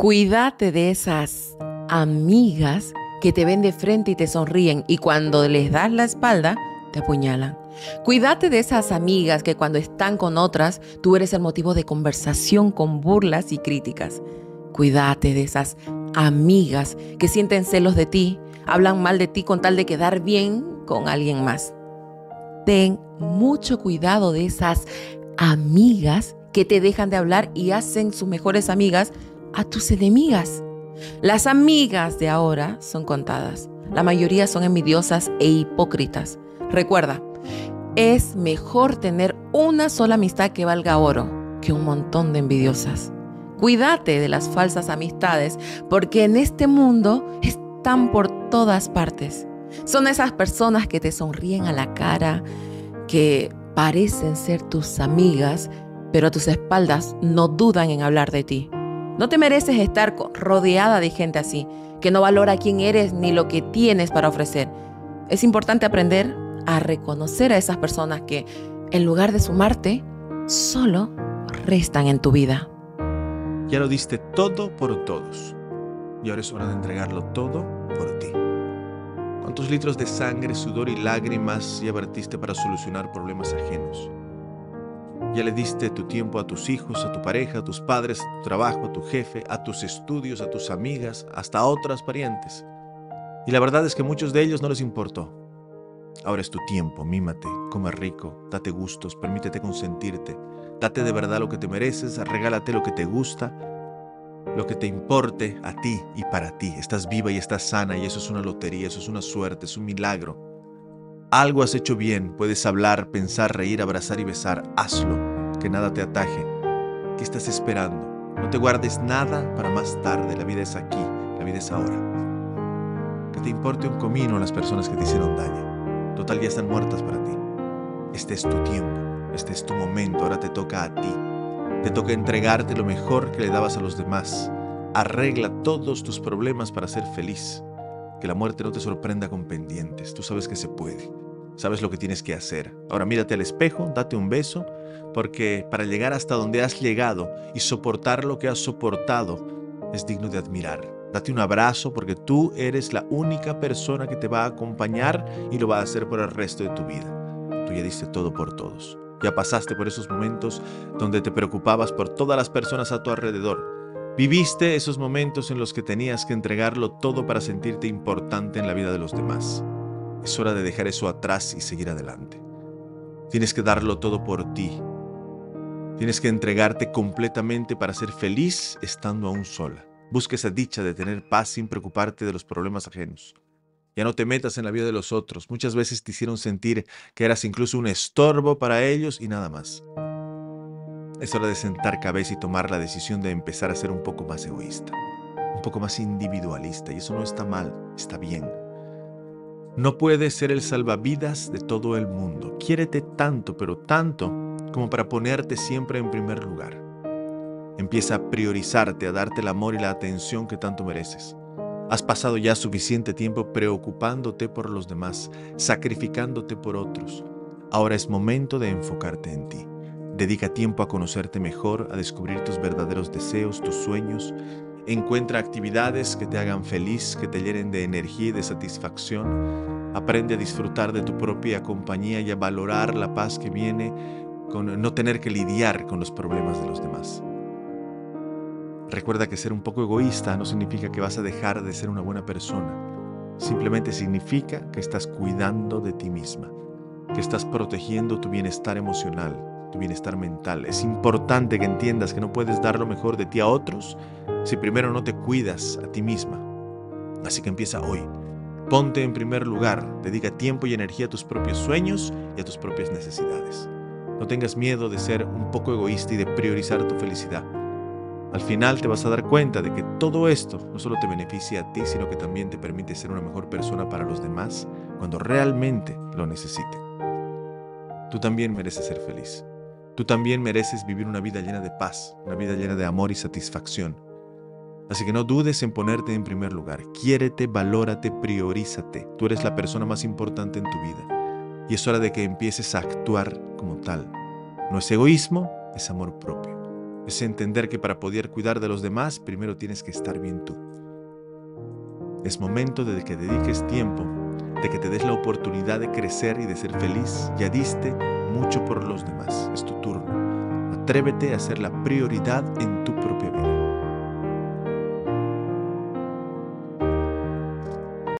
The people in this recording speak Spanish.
Cuídate de esas amigas que te ven de frente y te sonríen y cuando les das la espalda, te apuñalan. Cuídate de esas amigas que cuando están con otras, tú eres el motivo de conversación con burlas y críticas. Cuídate de esas amigas que sienten celos de ti, hablan mal de ti con tal de quedar bien con alguien más. Ten mucho cuidado de esas amigas que te dejan de hablar y hacen sus mejores amigas a tus enemigas. Las amigas de ahora son contadas. La mayoría son envidiosas e hipócritas. Recuerda, es mejor tener una sola amistad que valga oro que un montón de envidiosas. Cuídate de las falsas amistades porque en este mundo están por todas partes. Son esas personas que te sonríen a la cara, que parecen ser tus amigas, pero a tus espaldas no dudan en hablar de ti. No te mereces estar rodeada de gente así, que no valora quién eres ni lo que tienes para ofrecer. Es importante aprender a reconocer a esas personas que, en lugar de sumarte, solo restan en tu vida. Ya lo diste todo por todos. Y ahora es hora de entregarlo todo por ti. ¿Cuántos litros de sangre, sudor y lágrimas ya vertiste para solucionar problemas ajenos? Ya le diste tu tiempo a tus hijos, a tu pareja, a tus padres, a tu trabajo, a tu jefe, a tus estudios, a tus amigas, hasta a otras parientes. Y la verdad es que muchos de ellos no les importó. Ahora es tu tiempo, mímate, come rico, date gustos, permítete consentirte, date de verdad lo que te mereces, regálate lo que te gusta, lo que te importe a ti y para ti. Estás viva y estás sana y eso es una lotería, eso es una suerte, es un milagro. Algo has hecho bien, puedes hablar, pensar, reír, abrazar y besar. Hazlo, que nada te ataje. ¿Qué estás esperando? No te guardes nada para más tarde. La vida es aquí, la vida es ahora. Que te importe un comino las personas que te hicieron daño. Total, ya están muertas para ti. Este es tu tiempo, este es tu momento, ahora te toca a ti. Te toca entregarte lo mejor que le dabas a los demás. Arregla todos tus problemas para ser feliz. Que la muerte no te sorprenda con pendientes. Tú sabes que se puede. Sabes lo que tienes que hacer. Ahora mírate al espejo, date un beso, porque para llegar hasta donde has llegado y soportar lo que has soportado es digno de admirar. Date un abrazo porque tú eres la única persona que te va a acompañar y lo va a hacer por el resto de tu vida. Tú ya diste todo por todos. Ya pasaste por esos momentos donde te preocupabas por todas las personas a tu alrededor Viviste esos momentos en los que tenías que entregarlo todo para sentirte importante en la vida de los demás. Es hora de dejar eso atrás y seguir adelante. Tienes que darlo todo por ti. Tienes que entregarte completamente para ser feliz estando aún sola. Busca esa dicha de tener paz sin preocuparte de los problemas ajenos. Ya no te metas en la vida de los otros. Muchas veces te hicieron sentir que eras incluso un estorbo para ellos y nada más. Es hora de sentar cabeza y tomar la decisión de empezar a ser un poco más egoísta, un poco más individualista, y eso no está mal, está bien. No puedes ser el salvavidas de todo el mundo. Quiérete tanto, pero tanto, como para ponerte siempre en primer lugar. Empieza a priorizarte, a darte el amor y la atención que tanto mereces. Has pasado ya suficiente tiempo preocupándote por los demás, sacrificándote por otros. Ahora es momento de enfocarte en ti. Dedica tiempo a conocerte mejor, a descubrir tus verdaderos deseos, tus sueños. Encuentra actividades que te hagan feliz, que te llenen de energía y de satisfacción. Aprende a disfrutar de tu propia compañía y a valorar la paz que viene con no tener que lidiar con los problemas de los demás. Recuerda que ser un poco egoísta no significa que vas a dejar de ser una buena persona. Simplemente significa que estás cuidando de ti misma, que estás protegiendo tu bienestar emocional, tu bienestar mental. Es importante que entiendas que no puedes dar lo mejor de ti a otros si primero no te cuidas a ti misma. Así que empieza hoy. Ponte en primer lugar, dedica tiempo y energía a tus propios sueños y a tus propias necesidades. No tengas miedo de ser un poco egoísta y de priorizar tu felicidad. Al final te vas a dar cuenta de que todo esto no solo te beneficia a ti, sino que también te permite ser una mejor persona para los demás cuando realmente lo necesiten. Tú también mereces ser feliz. Tú también mereces vivir una vida llena de paz, una vida llena de amor y satisfacción. Así que no dudes en ponerte en primer lugar. Quiérete, valórate, priorízate. Tú eres la persona más importante en tu vida. Y es hora de que empieces a actuar como tal. No es egoísmo, es amor propio. Es entender que para poder cuidar de los demás, primero tienes que estar bien tú. Es momento de que dediques tiempo, de que te des la oportunidad de crecer y de ser feliz. Ya diste mucho por los demás. Atrévete a ser la prioridad en tu propia